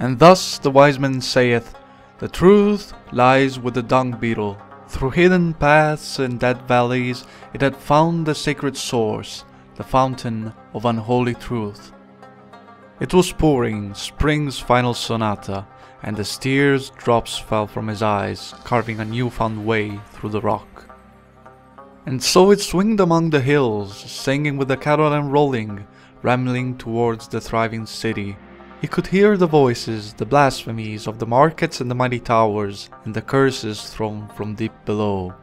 And thus the wise man saith, The truth lies with the dung beetle. Through hidden paths and dead valleys it had found the sacred source, the fountain of unholy truth. It was pouring spring's final sonata, and the tears drops fell from his eyes, carving a newfound way through the rock. And so it swinged among the hills, singing with the caravan rolling, rambling towards the thriving city. He could hear the voices, the blasphemies of the markets and the mighty towers, and the curses thrown from deep below.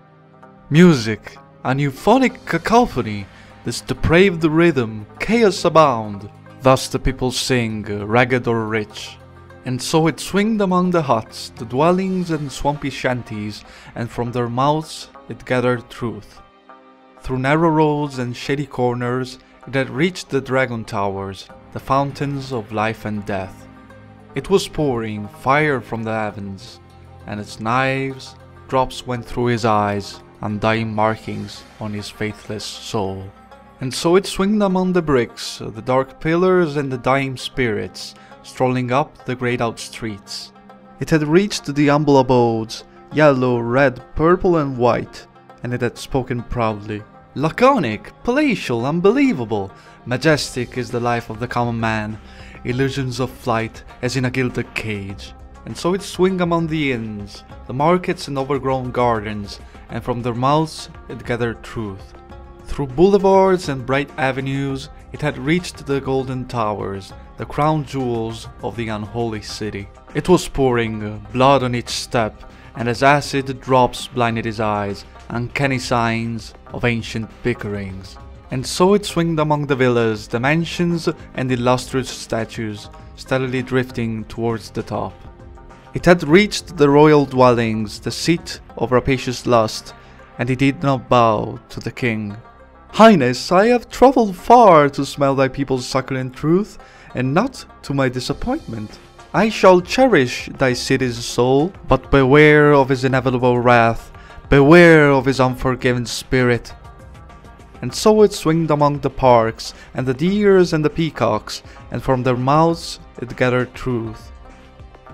Music, an euphonic cacophony, this depraved rhythm, chaos abound. Thus the people sing, ragged or rich. And so it swinged among the huts, the dwellings and swampy shanties, and from their mouths it gathered truth. Through narrow roads and shady corners, it had reached the dragon towers, the fountains of life and death. It was pouring fire from the heavens, and its knives drops went through his eyes, undying markings on his faithless soul. And so it swinged among the bricks, the dark pillars and the dying spirits, strolling up the grayed out streets. It had reached the humble abodes, yellow, red, purple and white, and it had spoken proudly. Laconic, palatial, unbelievable, majestic is the life of the common man, illusions of flight as in a gilded cage. And so it swing among the inns, the markets and overgrown gardens, and from their mouths it gathered truth. Through boulevards and bright avenues, it had reached the golden towers, the crown jewels of the unholy city. It was pouring, blood on each step, and as acid drops blinded his eyes, uncanny signs of ancient bickerings. And so it swinged among the villas, the mansions, and illustrious statues, steadily drifting towards the top. It had reached the royal dwellings, the seat of rapacious lust, and he did not bow to the king. Highness, I have travelled far to smell thy people's succulent truth, and not to my disappointment. I shall cherish thy city's soul, but beware of his inevitable wrath, beware of his unforgiven spirit. And so it swinged among the parks, and the deers and the peacocks, and from their mouths it gathered truth.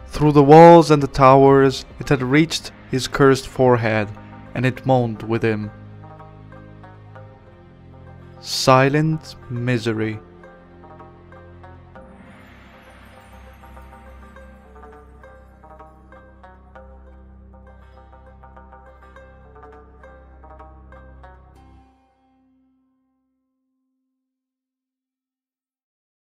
Through the walls and the towers it had reached his cursed forehead, and it moaned with him. Silent misery